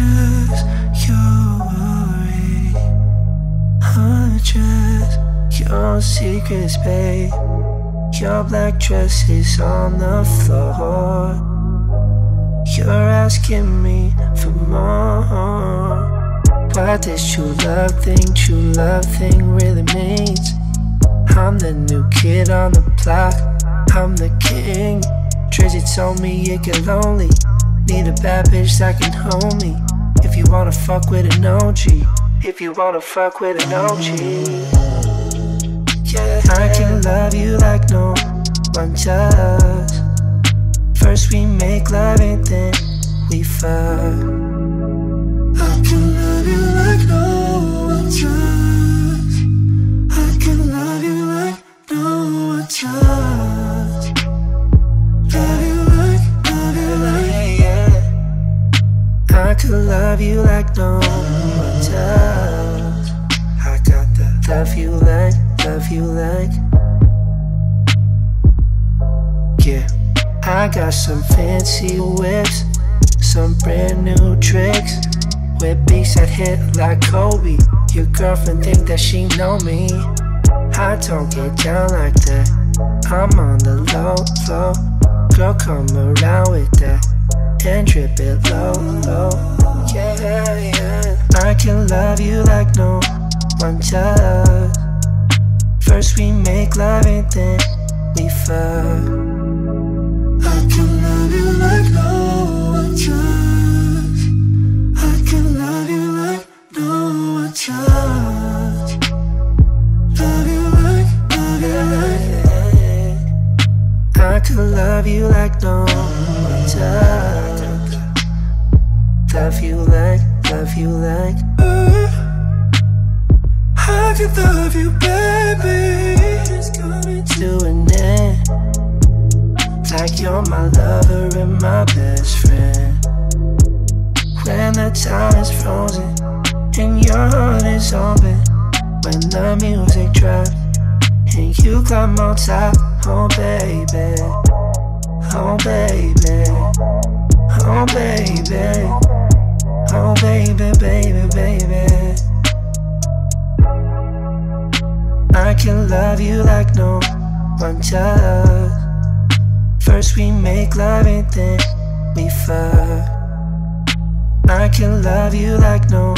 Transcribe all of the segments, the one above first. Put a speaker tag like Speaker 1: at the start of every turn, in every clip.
Speaker 1: just your worry. Undress your secrets, babe. Your black dress is on the floor. You're asking me for more. What this true love thing, true love thing really means. I'm the new kid on the block. I'm the king. Drizzy told me you get lonely. Need a bad bitch that can hold me. If you wanna fuck with an OG. If you wanna fuck with an OG. Yeah, I can love you like no one does. First we make love and then we fuck. I can love you like no love you like no one does. I got the love you like love you like. Yeah, I got some fancy whips, some brand new tricks. With beats that hit like Kobe. Your girlfriend think that she know me. I don't get down like that. I'm on the low, low. Girl, come around with that and drip it low, low. Yeah, yeah. I can love you like no one does. First we make love and then we fuck. I can love you like no one does. I can love you like no one does. Love you like, love you like. I can love you like no one does. Love you like, love you like. Mm-hmm. I can love you, baby. It's coming to an end. Like you're my lover and my best friend. When the time is frozen and your heart is open. When the music drops and you climb on top, oh baby, oh baby, baby, baby. I can love you like no one does. First we make love and then we fuck. I can love you like no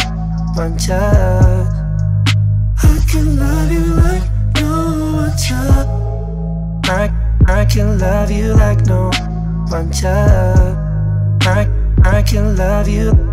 Speaker 1: one does. I can love you like no one does. I, I can love you like no one does. I, I can love you